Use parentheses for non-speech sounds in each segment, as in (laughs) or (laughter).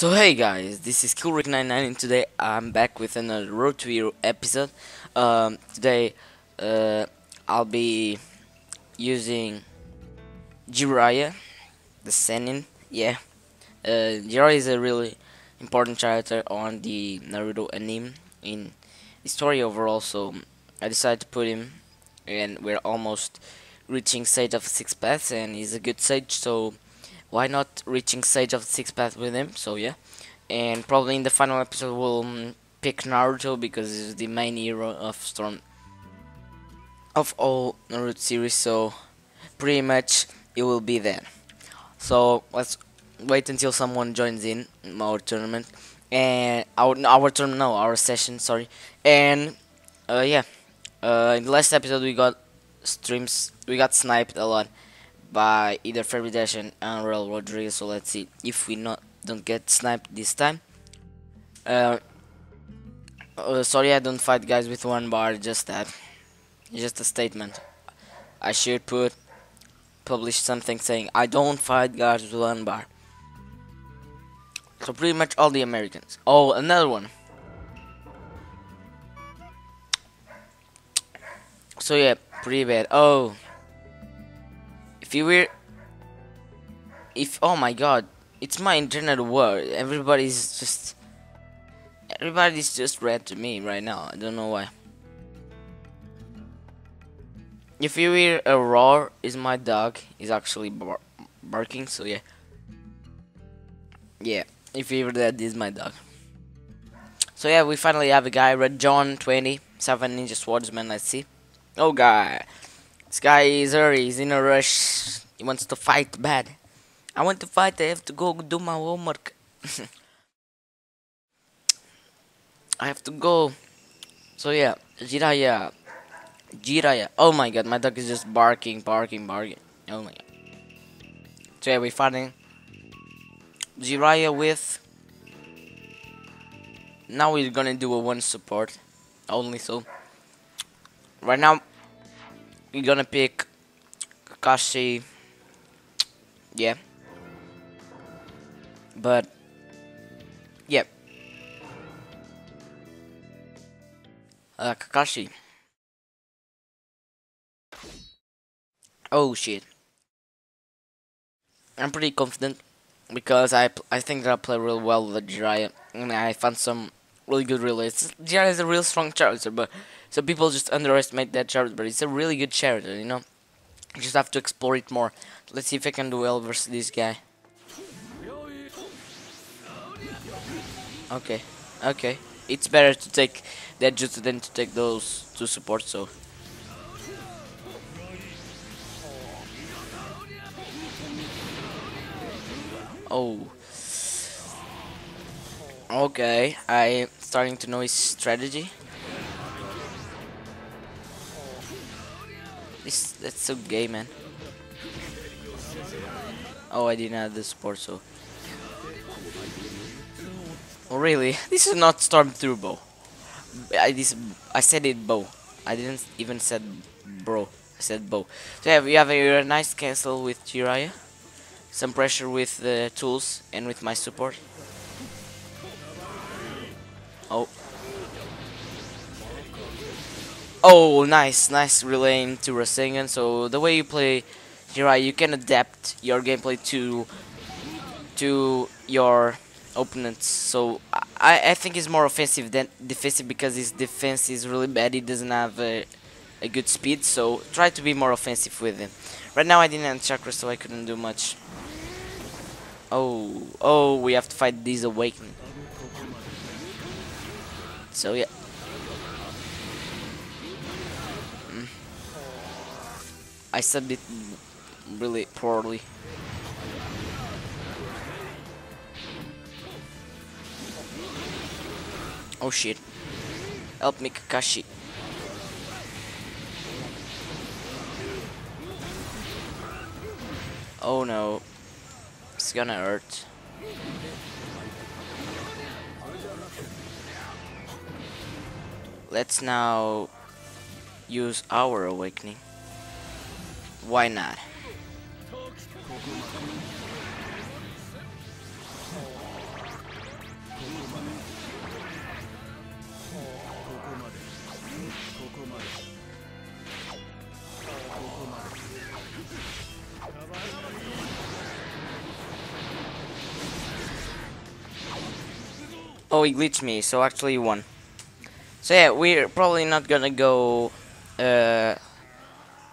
So hey guys, this is KillRick99 and today I'm back with another Road to Hero episode. Um, today uh, I'll be using Jiraiya, the Sennin. Yeah, uh, Jiraiya is a really important character on the Naruto anime in the story overall. So I decided to put him, and we're almost reaching Sage of Six Paths, and he's a good Sage. So why not reaching Sage of Six Paths with him? So yeah, and probably in the final episode we'll um, pick Naruto because he's the main hero of Storm of all Naruto series. So pretty much it will be there. So let's wait until someone joins in our tournament and our our turn no our session sorry and uh, yeah uh, in the last episode we got streams we got sniped a lot by either Fairy Dash and Unreal Rodriguez. So let's see if we not don't get sniped this time. Uh, uh, sorry, I don't fight guys with one bar. Just that, just a statement. I should put publish something saying I don't fight guys with one bar. So pretty much all the Americans. Oh, another one. So yeah, pretty bad. Oh if you were if oh my god it's my internet world. everybody's just everybody's just red to me right now. I don't know why. If you hear a roar is my dog is actually bar barking so yeah. Yeah if you hear that is my dog. So yeah we finally have a guy red john 20 seven ninja swordsman let's see. Oh guy this guy is hurry, he's in a rush. He wants to fight bad. I want to fight, I have to go do my homework. (laughs) I have to go. So yeah, Jiraiya. Jiraiya. Oh my god, my dog is just barking, barking, barking. Oh my god. So yeah, we're fighting Jiraiya with... Now we're gonna do a one support. Only so. Right now, we're gonna pick Kakashi. Yeah. But yeah. Uh, Kakashi. Oh shit. I'm pretty confident because I I think that I play real well with Jiraiya and I found some really good relays. Jiraiya is a real strong character, but so people just underestimate that character, but it's a really good character, you know? You just have to explore it more. Let's see if I can do well versus this guy. Okay, okay. It's better to take that jutsu than to take those two supports, so... Oh. Okay, I'm starting to know his strategy. That's so gay, man. Oh, I didn't have the support, so. Oh, really? This is not Storm Turbo. I this I said it bow. I didn't even said bro. I said bow. So yeah, we have a, a nice castle with Jiraiya. Some pressure with the tools and with my support. Oh. Oh, nice, nice relaying to Rasengan. So the way you play Jirai, you can adapt your gameplay to to your opponents. So I, I think he's more offensive than defensive because his defense is really bad. He doesn't have a, a good speed. So try to be more offensive with him. Right now I didn't have chakra, so I couldn't do much. Oh, oh, we have to fight these awakening. So yeah. I said it really poorly. Oh shit. Help me Kakashi. Oh no. It's gonna hurt. Let's now use our awakening. Why not? Oh, he glitched me, so actually he won. So yeah, we're probably not gonna go uh,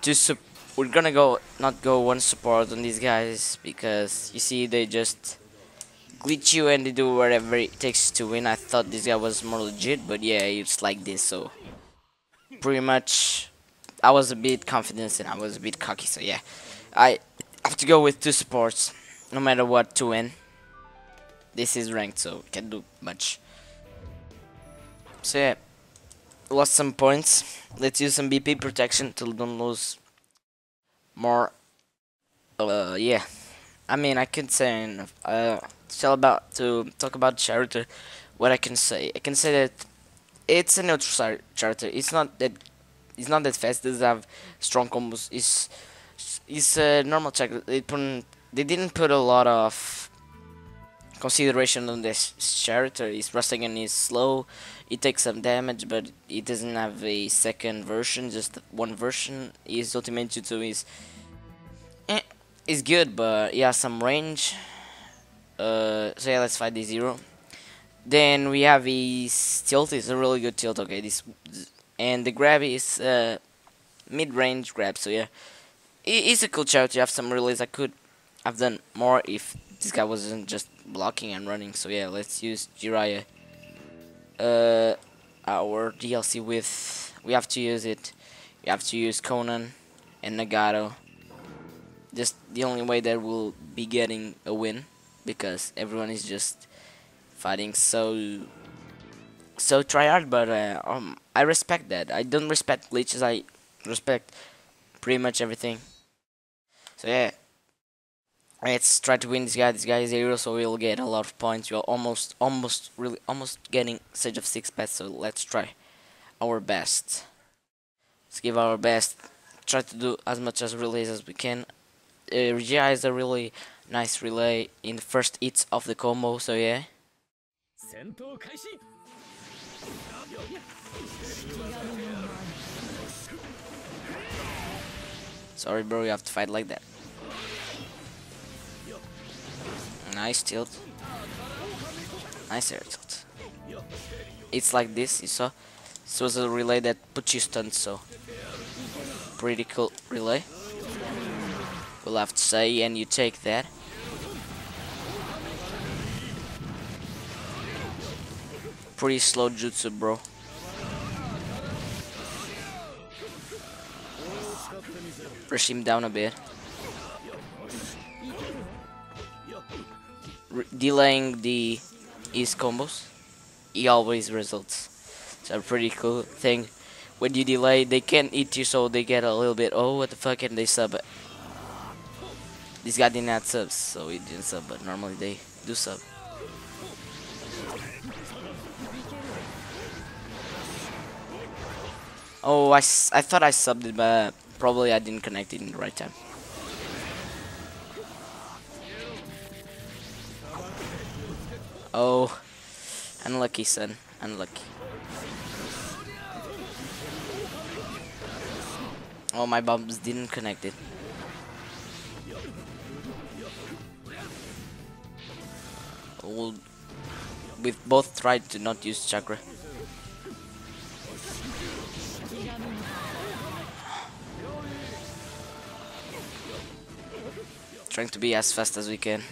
to we're gonna go not go one support on these guys because you see they just glitch you and they do whatever it takes to win. I thought this guy was more legit, but yeah, it's like this. So pretty much, I was a bit confident and I was a bit cocky. So yeah, I have to go with two supports, no matter what, to win. This is ranked, so can't do much. So yeah, lost some points. Let's use some BP protection to don't lose more. Uh, yeah. I mean, I can say. Uh, tell about to talk about character. What I can say, I can say that it's a neutral character. It's not that it's not that fast. It doesn't have strong combos. It's it's a normal character. They put they didn't put a lot of consideration on this character. His Rasengan is slow. It takes some damage, but it doesn't have a second version. Just one version. His ultimate jutsu is eh, is good, but yeah, some range. Uh, so yeah, let's fight the zero. Then we have his tilt. It's a really good tilt. Okay, this and the grab is uh, mid-range grab. So yeah, it's a cool character. You have some release. I could have done more if this guy wasn't just blocking and running. So yeah, let's use Jiraiya. Uh, our DLC with we have to use it. We have to use Konan and Nagato. Just the only way that we'll be getting a win because everyone is just fighting so so try hard. But uh, um, I respect that. I don't respect glitches. I respect pretty much everything. So yeah. Let's try to win this guy. This guy is hero, so we'll get a lot of points. We're almost, almost, really, almost getting Sage of Six pets. So let's try our best. Let's give our best. Try to do as much as relays as we can. Uh, Regia is a really nice relay in the first hits of the combo. So yeah. Sorry, bro. You have to fight like that. Nice tilt. Nice air tilt. It's like this, you saw? This was a relay that put you stunned, so pretty cool relay. We'll have to say, and you take that. Pretty slow jutsu, bro. Push him down a bit. Delaying the east combos, he always results. It's a pretty cool thing. When you delay, they can't eat you, so they get a little bit, oh, what the fuck, and they sub. This guy didn't have subs, so he didn't sub, but normally they do sub. Oh, I, I thought I subbed it, but probably I didn't connect it in the right time. Oh, unlucky, son. Unlucky. Oh, my bombs didn't connect it. We'll, we've both tried to not use chakra. Trying to be as fast as we can.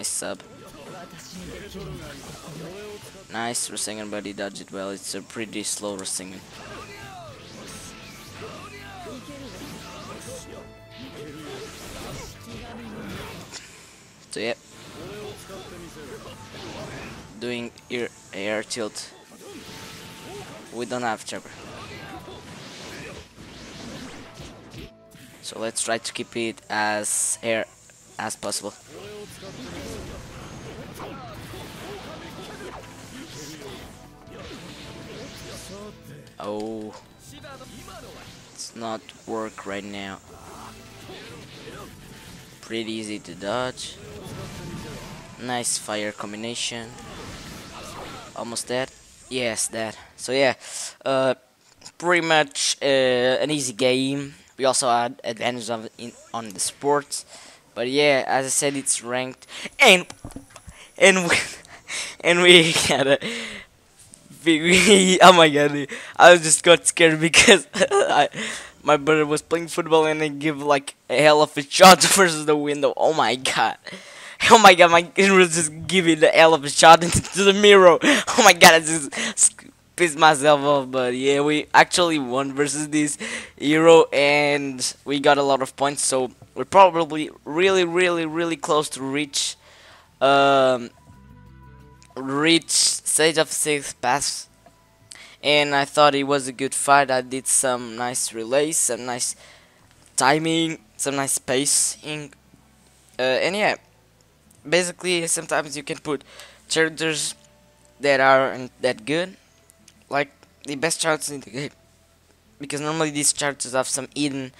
Nice sub. Nice Rasengan, but he dodged it well. It's a pretty slow Rasengan. So yep. Doing air, air tilt. We don't have chopper. So let's try to keep it as air as possible. Oh, it's not work right now. Pretty easy to dodge. Nice fire combination. Almost dead. Yes, dead. So yeah, uh, pretty much uh, an easy game we also had advantage of in on the sports. But yeah, as I said, it's ranked, and and we, (laughs) and we (laughs) got a. (laughs) oh my god, I just got scared because (laughs) I, my brother was playing football and they give like a hell of a shot (laughs) versus the window. Oh my god. Oh my god, my kid was just giving the hell of a shot into the mirror. Oh my god, I just pissed myself off. But yeah, we actually won versus this hero and we got a lot of points. So we're probably really, really, really close to reach um, reach stage of six pass. And I thought it was a good fight. I did some nice relays, some nice timing, some nice spacing, uh, and yeah, basically sometimes you can put characters that aren't that good, like the best characters in the game, because normally these characters have some hidden,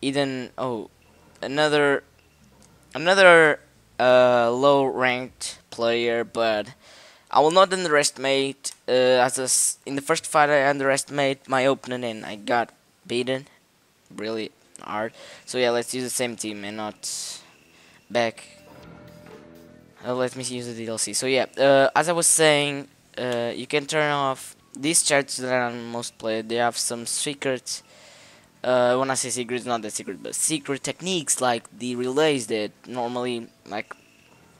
hidden oh, another, another uh, low ranked player, but I will not underestimate. Uh, as a in the first fight, I underestimated my opponent and I got beaten really hard. So yeah, let's use the same team and not back. Uh, let me use the DLC. So yeah, uh, as I was saying, uh, you can turn off these charts that are most played. They have some secrets. Uh, when I say secrets, not that secret, but secret techniques like the relays that normally like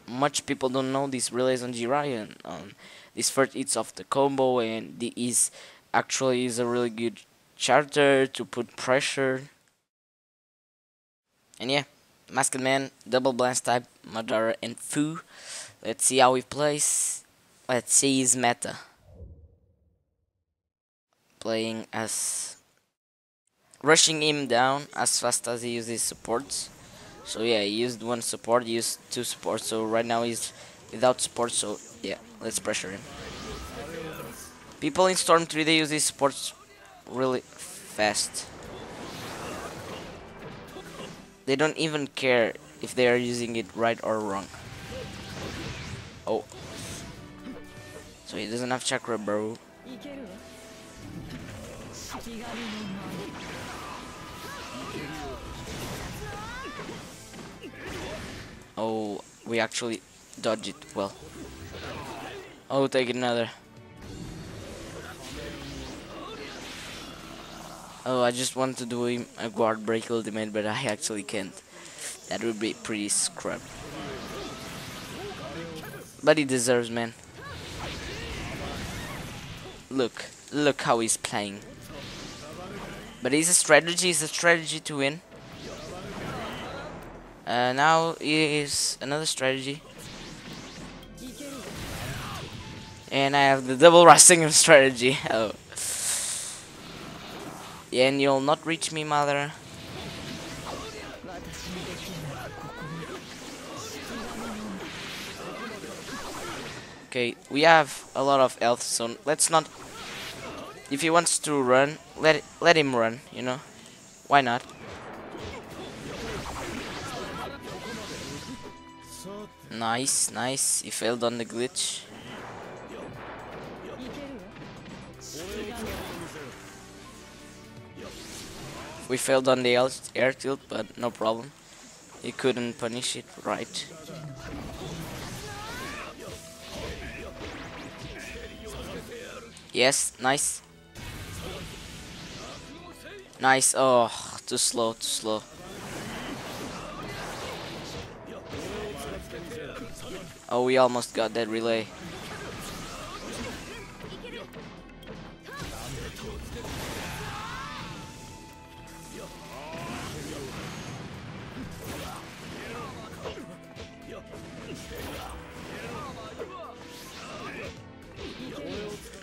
much people don't know these relays on Jiraiya. Um, this first hits off the combo and the is actually is a really good charter to put pressure. And yeah, Masked Man, Double Blast type, Madara and Fu. Let's see how he plays. Let's see his meta. Playing as rushing him down as fast as he uses supports. So yeah, he used one support, he used two supports, So right now he's without support. So yeah, let's pressure him. People in Storm 3 they use these supports really fast. They don't even care if they are using it right or wrong. Oh. So he doesn't have chakra, bro. Oh, we actually dodged it well. Oh, take another. Oh, I just want to do a guard break ultimate, but I actually can't. That would be pretty scrub. But he deserves, man. Look, look how he's playing. But it's a strategy, it's a strategy to win. Uh, now is another strategy. And I have the double rusting (laughs) strategy. Oh. And you'll not reach me, mother. Okay, we have a lot of health, so let's not... If he wants to run, let let him run, you know? Why not? Nice, nice. He failed on the glitch. We failed on the air tilt, but no problem. He couldn't punish it right. Yes, nice. Nice. Oh, too slow, too slow. Oh, we almost got that relay.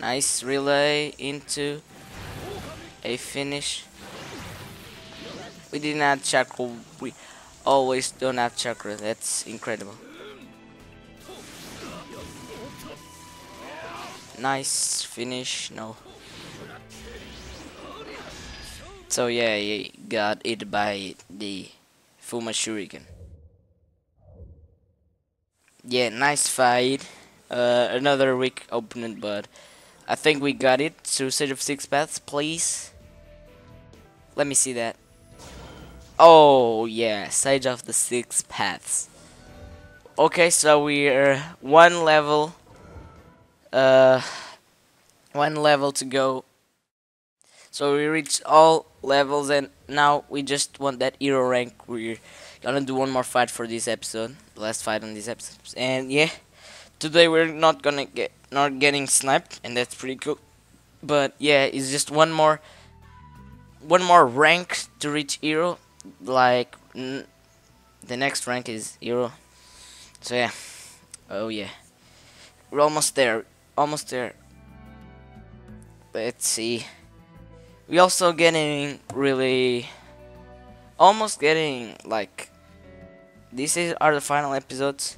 Nice relay into a finish. We didn't have chakra. We always don't have chakra. That's incredible. Nice finish, no. So yeah, he got it by the Fuma Shuriken. Yeah, nice fight. Uh, another weak opponent, but I think we got it. Suicide of Six Paths, please. Let me see that. Oh yeah, Sage of the Six Paths. Okay, so we're one level, uh, one level to go. So we reached all levels, and now we just want that hero rank. We're gonna do one more fight for this episode, the last fight on this episode, and yeah, today we're not gonna get not getting sniped, and that's pretty cool. But yeah, it's just one more, one more rank to reach hero. Like the next rank is hero so yeah. Oh yeah. We're almost there. Almost there. Let's see. We also getting really almost getting like these are the final episodes.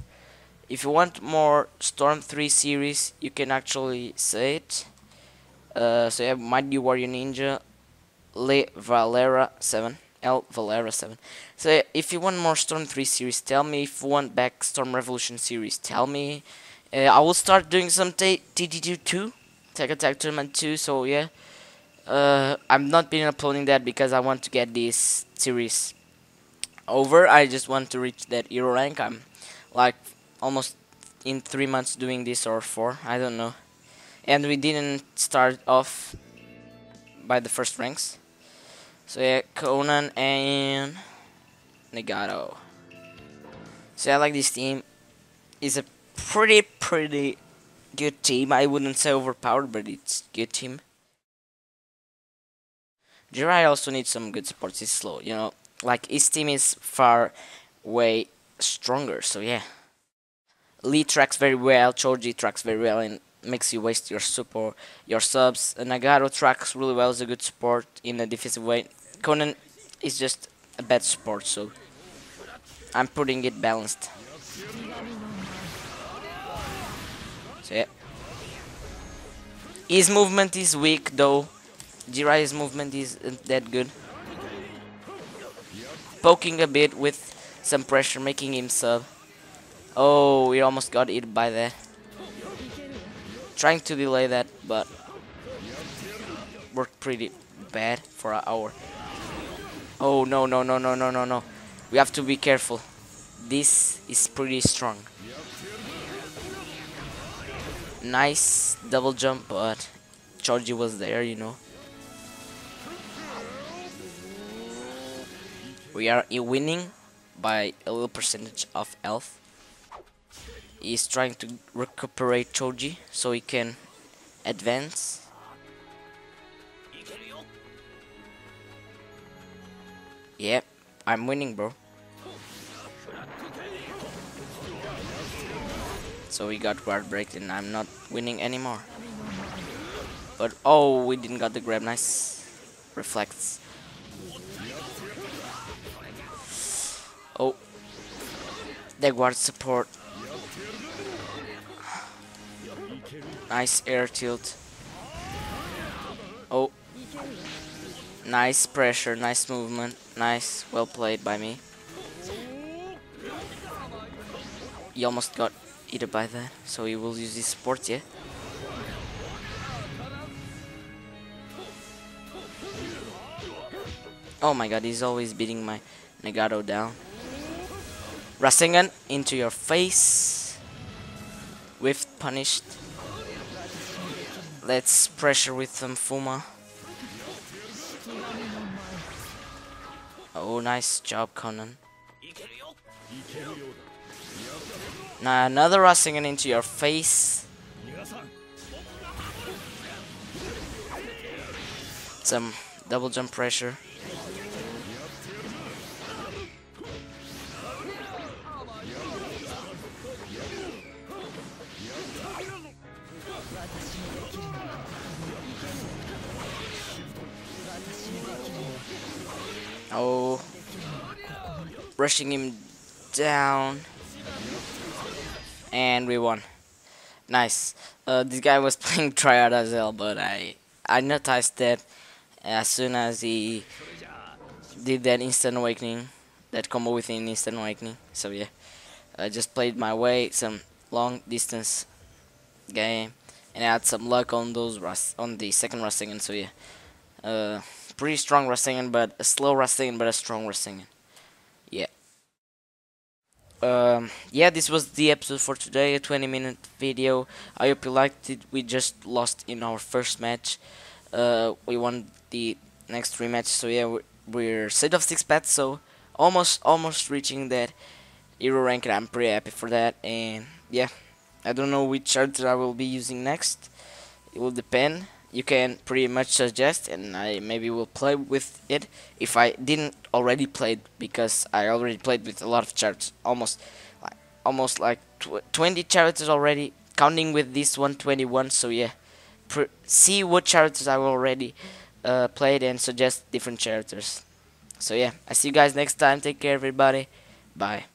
If you want more Storm 3 series, you can actually say it. Uh, so yeah, Mighty Warrior Ninja, Le Valera 7. L Valera 7. So if you want more Storm 3 series, tell me. If you want back Storm Revolution series, tell me. Uh, I will start doing some TT2 too. Tekken Tag Tournament 2, so yeah. Uh, I'm not been uploading that because I want to get this series over. I just want to reach that hero rank. I'm like almost in three months doing this or four. I don't know. And we didn't start off by the first ranks. So yeah, Konan and Nagato. So I like this team. It's a pretty, pretty good team. I wouldn't say overpowered, but it's good team. Jirai also needs some good supports. He's slow, you know. Like his team is far way stronger. So yeah. Lee tracks very well. Choji tracks very well, and makes you waste your support, your subs. Nagato tracks really well as a good support in a defensive way. Konan is just a bad support, so I'm putting it balanced. So yeah. His movement is weak though. Jiraiya's movement isn't that good. Poking a bit with some pressure, making him sub. Oh, we almost got hit by that trying to delay that, but worked pretty bad for an hour. Oh no no no no no no no! We have to be careful. This is pretty strong. Nice double jump, but Choji was there, you know. We are winning by a little percentage of health He's trying to recuperate Choji so he can advance. Yep, I'm winning, bro. So we got guard break and I'm not winning anymore. But oh, we didn't got the grab. Nice reflex. Oh, the guard support Nice air tilt. Oh. Nice pressure, nice movement, nice, well played by me. He almost got eaten by that, so he will use his support, yeah? Oh my god, he's always beating my Nagato down. Rasengan into your face. With punished. Let's pressure with some Fuma. Oh, nice job, Konan. Now another Rasengan into your face. Some double jump pressure. Oh. Rushing him down. And we won. Nice. Uh, this guy was (laughs) playing Triad as well, but I I noticed that as soon as he did that instant awakening, that combo within instant awakening. So yeah, I just played my way, some long distance game, and I had some luck on those rust on the second Rasengan. So yeah, uh, pretty strong Rasengan, but a slow Rasengan, but a strong Rasengan. yeah um, yeah, this was the episode for today, a 20 minute video. I hope you liked it. We just lost in our first match. Uh, we won the next three matches, so yeah, we're, we're set of six pets, so almost almost reaching that hero rank. I'm pretty happy for that, and yeah, I don't know which character I will be using next. It will depend. You can pretty much suggest, and I maybe will play with it if I didn't already played because I already played with a lot of characters, almost, like, almost like tw 20 characters already, counting with this 121. So yeah, see what characters I already uh, played and suggest different characters. So yeah, I see you guys next time. Take care, everybody. Bye.